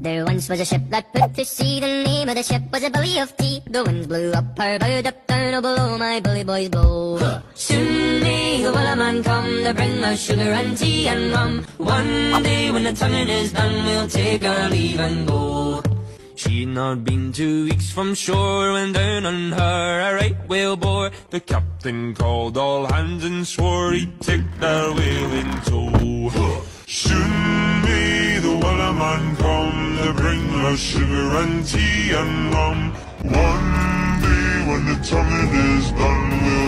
There once was a ship that put to sea. The name of the ship was a Billy of Tea. The winds blew up her bow, up down, oh below my bully boys blow. Soon may the Wellerman come to bring us sugar and tea and rum. One day when the tonguing is done, we'll take our leave and go. She'd not been two weeks from shore when down on her a right whale bore. The captain called all hands and swore he'd take their whale bring sugar and tea and rum. One day when the tonguing is done,